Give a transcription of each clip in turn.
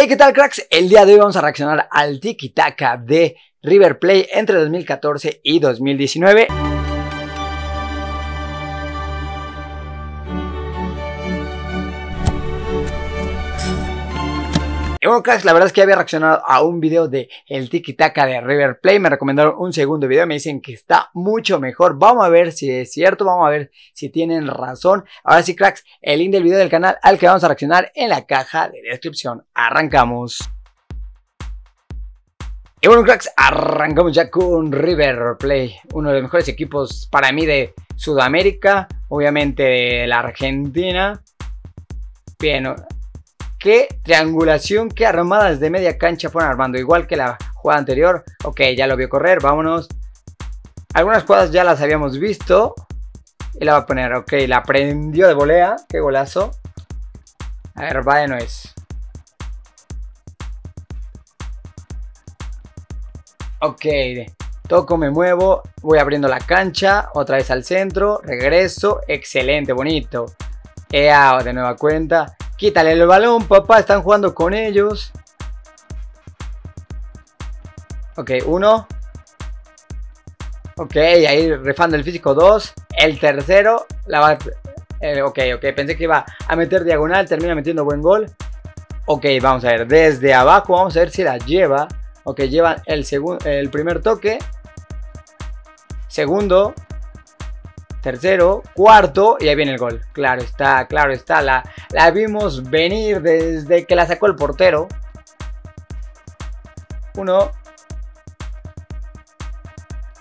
Hey, ¿qué tal, cracks? El día de hoy vamos a reaccionar al tiki-taka de River Play entre 2014 y 2019. Y bueno, cracks, la verdad es que había reaccionado a un video de el tiki taka de River Play. Me recomendaron un segundo video. Me dicen que está mucho mejor. Vamos a ver si es cierto. Vamos a ver si tienen razón. Ahora sí, cracks, el link del video del canal al que vamos a reaccionar en la caja de descripción. Arrancamos. Y bueno, cracks, arrancamos ya con River Play. Uno de los mejores equipos para mí de Sudamérica. Obviamente de la Argentina. Bien, qué triangulación, qué armadas de media cancha fueron armando. Igual que la jugada anterior. Ok, ya lo vio correr, vámonos. Algunas jugadas ya las habíamos visto. Y la va a poner, ok, la prendió de volea. Qué golazo. A ver, va de nuez. Ok, toco, me muevo, voy abriendo la cancha, otra vez al centro, regreso, excelente, bonito. Ea, de nueva cuenta, Quítale el balón, papá. Están jugando con ellos. Ok, uno. Ok, ahí refando el físico dos. El tercero. La va, eh, ok, ok. Pensé que iba a meter diagonal. Termina metiendo buen gol. Ok, vamos a ver. Desde abajo vamos a ver si la lleva. Ok, lleva el, el primer toque. Segundo tercero, cuarto y ahí viene el gol. Claro está, claro está. La, la vimos venir desde que la sacó el portero. Uno.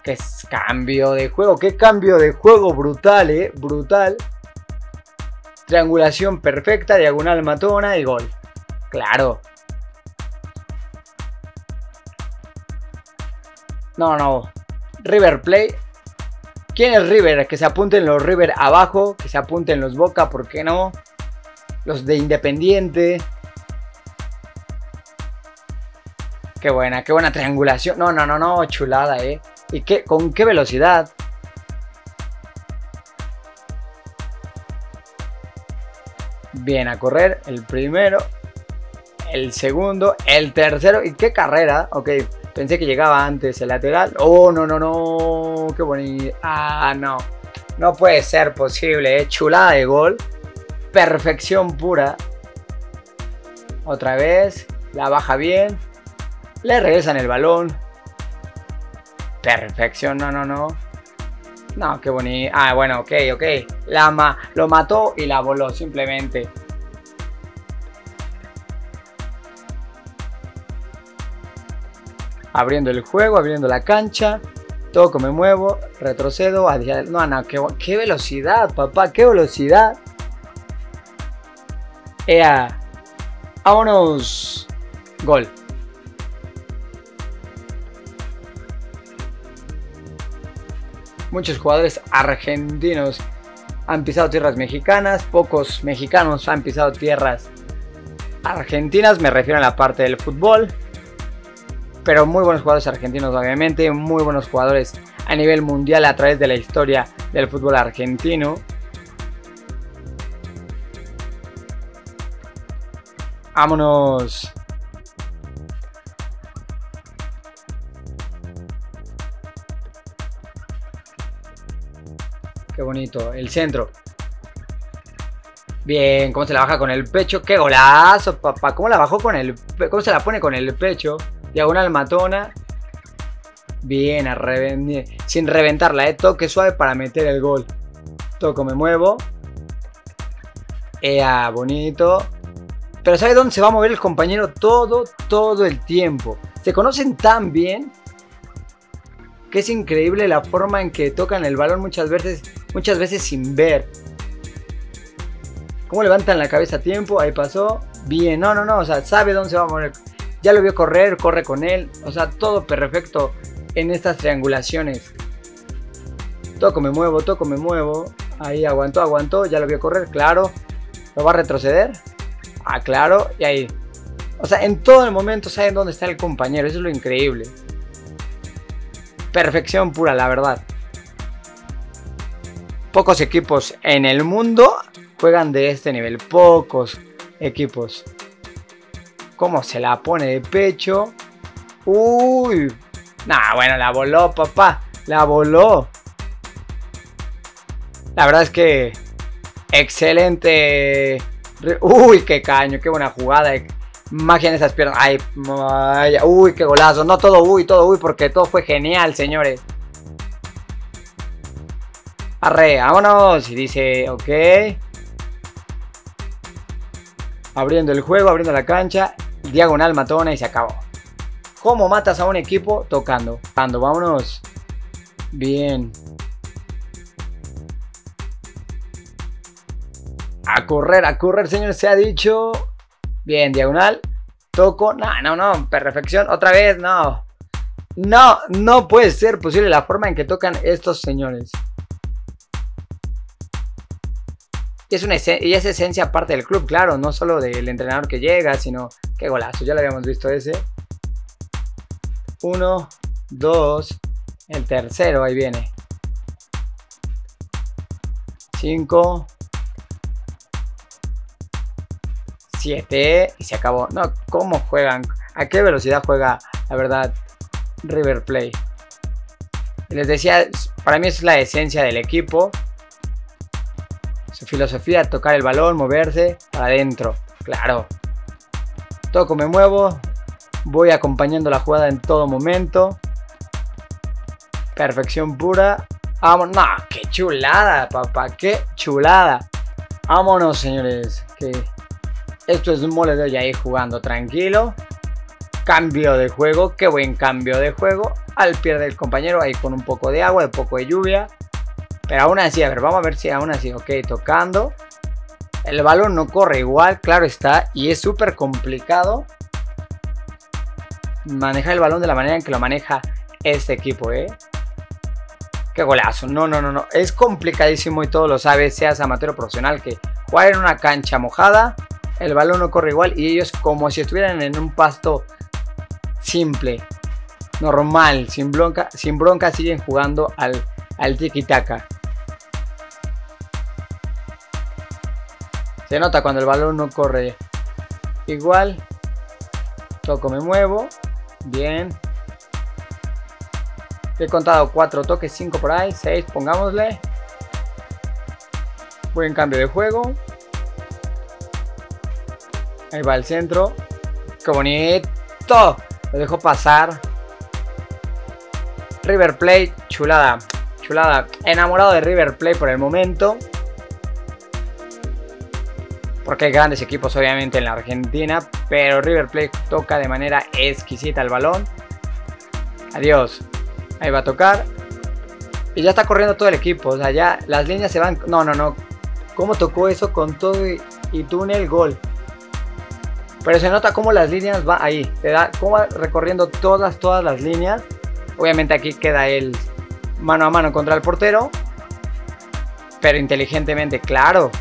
Qué cambio de juego, qué cambio de juego brutal, eh. Brutal. Triangulación perfecta, diagonal matona y gol. Claro. No, no. River Play ¿Quién es River? Que se apunten los River abajo, que se apunten los Boca, ¿por qué no? Los de Independiente. Qué buena, qué buena triangulación. No, no, no, no, chulada, ¿eh? ¿Y qué, con qué velocidad? Bien, a correr el primero, el segundo, el tercero. ¿Y qué carrera? Ok, Pensé que llegaba antes el lateral. Oh, no, no, no. Qué bonito. Ah, no. No puede ser posible. ¿eh? Chulada de gol. Perfección pura. Otra vez. La baja bien. Le regresan el balón. Perfección. No, no, no. No, qué bonito. Ah, bueno, ok, ok. La lo mató y la voló simplemente. Abriendo el juego, abriendo la cancha, toco, me muevo, retrocedo. No, no, qué, qué velocidad, papá, qué velocidad. Ea, vámonos, gol. Muchos jugadores argentinos han pisado tierras mexicanas, pocos mexicanos han pisado tierras argentinas, me refiero a la parte del fútbol pero muy buenos jugadores argentinos obviamente, muy buenos jugadores a nivel mundial a través de la historia del fútbol argentino. Vámonos. Qué bonito. El centro. Bien, cómo se la baja con el pecho. ¡Qué golazo, papá! ¿Cómo la bajó con el... ¿Cómo se la pone con el pecho? Diagonal matona. Bien, a sin reventarla, ¿eh? Toque suave para meter el gol. Toco, me muevo. Ea, bonito. Pero ¿sabe dónde se va a mover el compañero? Todo, todo el tiempo. Se conocen tan bien que es increíble la forma en que tocan el balón muchas veces, muchas veces sin ver. ¿Cómo levantan la cabeza a tiempo? Ahí pasó. Bien, no, no, no. O sea, sabe dónde se va a mover ya lo vio correr, corre con él. O sea, todo perfecto en estas triangulaciones. Toco, me muevo, toco, me muevo. Ahí aguantó, aguantó. Ya lo vio correr, claro. ¿Lo va a retroceder? Ah, claro. Y ahí. O sea, en todo el momento saben dónde está el compañero. Eso es lo increíble. Perfección pura, la verdad. Pocos equipos en el mundo juegan de este nivel. Pocos equipos. Cómo se la pone de pecho. Uy. Nah, bueno, la voló, papá. La voló. La verdad es que excelente. Uy, qué caño, qué buena jugada. Magia en esas piernas. Ay, uy, qué golazo. No todo uy, todo uy, porque todo fue genial, señores. Arre, vámonos. Y dice, ok. Abriendo el juego, abriendo la cancha. Diagonal matona y se acabó. ¿Cómo matas a un equipo? Tocando. Tocando, vámonos. Bien. A correr, a correr, señor, se ha dicho. Bien, diagonal. Toco. No, no, no. Perfección. Otra vez, no. No, no puede ser posible la forma en que tocan estos señores. Y es, una y es esencia parte del club, claro, no solo del entrenador que llega, sino... ¡Qué golazo! Ya lo habíamos visto ese. Uno, dos, el tercero, ahí viene. Cinco, 7 y se acabó. No, ¿cómo juegan? ¿A qué velocidad juega, la verdad, River Play? Les decía, para mí es la esencia del equipo. Su filosofía, tocar el balón, moverse para adentro. Claro. Toco, me muevo. Voy acompañando la jugada en todo momento. Perfección pura. Vamos, no, qué chulada, papá, qué chulada. Vámonos, señores. Que esto es un mole de ahí jugando tranquilo. Cambio de juego, qué buen cambio de juego. Al pie del compañero ahí con un poco de agua, un poco de lluvia. Pero aún así, a ver, vamos a ver si aún así, ok, tocando. El balón no corre igual, claro está, y es súper complicado manejar el balón de la manera en que lo maneja este equipo, ¿eh? Qué golazo, no, no, no, no, es complicadísimo y todo lo sabes, seas amateur o profesional, que jugar en una cancha mojada el balón no corre igual y ellos como si estuvieran en un pasto simple, normal, sin bronca, sin bronca siguen jugando al, al tiki-taka. Se nota cuando el balón no corre igual. Toco, me muevo. Bien. He contado 4 toques, 5 por ahí, 6, pongámosle. Buen cambio de juego. Ahí va el centro. ¡Qué bonito! Lo dejo pasar. River Plate, chulada. Chulada. Enamorado de River Plate por el momento. Porque hay grandes equipos obviamente en la Argentina. Pero River Plate toca de manera exquisita el balón. Adiós. Ahí va a tocar. Y ya está corriendo todo el equipo. O sea, ya las líneas se van. No, no, no. ¿Cómo tocó eso con todo y, y túnel gol? Pero se nota cómo las líneas va ahí. Te da cómo va recorriendo todas, todas las líneas. Obviamente aquí queda el mano a mano contra el portero. Pero inteligentemente, claro.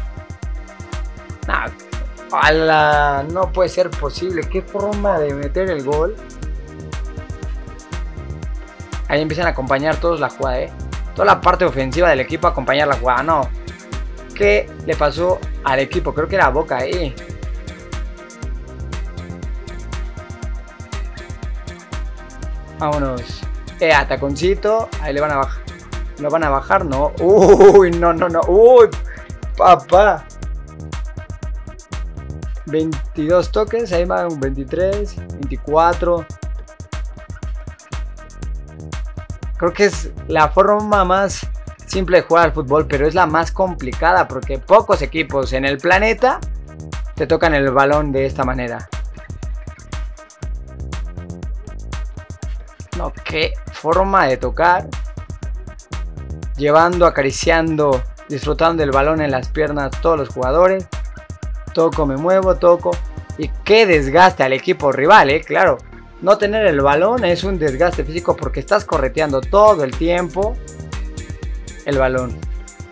No puede ser posible. ¿Qué forma de meter el gol? Ahí empiezan a acompañar todos la jugada, ¿eh? Toda la parte ofensiva del equipo a acompañar la jugada. No. ¿Qué le pasó al equipo? Creo que era Boca ahí. Vámonos. Eh, ataconcito. Ahí le van a bajar. ¿Lo van a bajar? No. Uy, no, no, no. Uy, papá. 22 toques. Ahí van 23, 24. Creo que es la forma más simple de jugar al fútbol, pero es la más complicada porque pocos equipos en el planeta te tocan el balón de esta manera. No, qué forma de tocar. Llevando, acariciando, disfrutando del balón en las piernas todos los jugadores. Toco, me muevo, toco. Y qué desgaste al equipo rival, ¿eh? Claro, no tener el balón es un desgaste físico porque estás correteando todo el tiempo el balón.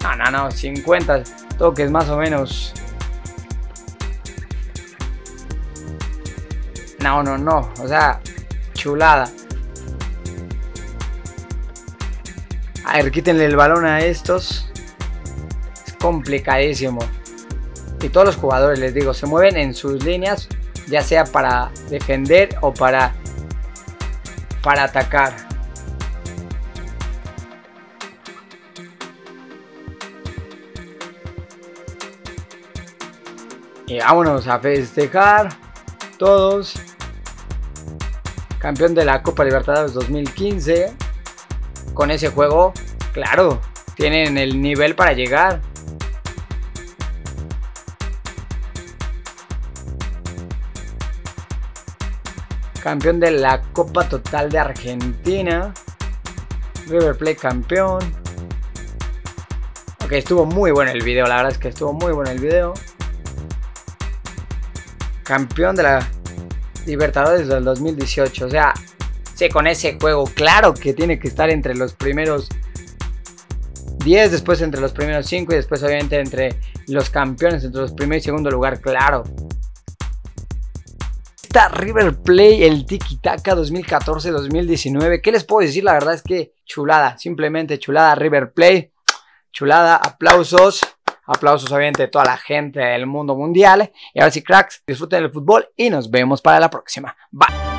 No, no, no, 50 toques más o menos. No, no, no, o sea, chulada. A ver, quítenle el balón a estos. Es complicadísimo. Y todos los jugadores, les digo, se mueven en sus líneas ya sea para defender o para, para atacar. Y vámonos a festejar todos. Campeón de la Copa Libertadores 2015. Con ese juego, claro, tienen el nivel para llegar. Campeón de la Copa Total de Argentina. River Plate campeón. Ok, estuvo muy bueno el video, la verdad es que estuvo muy bueno el video. Campeón de la Libertadores del 2018. O sea, sé con ese juego, claro que tiene que estar entre los primeros 10, después entre los primeros 5 y después obviamente entre los campeones, entre los primeros y segundo lugar, claro. River Play, el Tiki Taka 2014-2019. ¿Qué les puedo decir? La verdad es que chulada, simplemente chulada River Play. Chulada, aplausos. Aplausos obviamente de toda la gente del mundo mundial. Y ahora sí, cracks, disfruten del fútbol y nos vemos para la próxima. Bye.